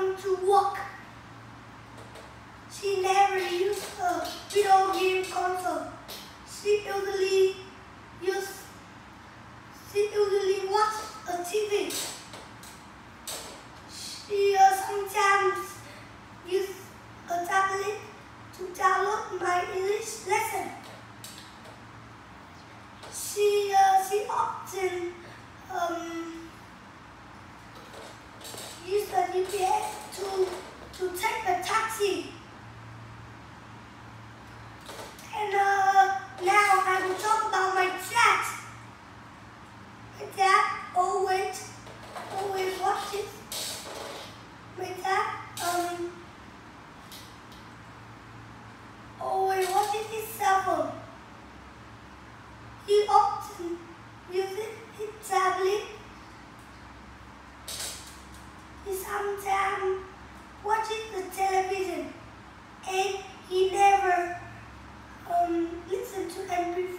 going to walk, She never used a video game console. She usually used she usually watched a TV. She uh, sometimes used a tablet to download my English lesson. está liberto. sometimes watching the television and he never um, listens to MP3.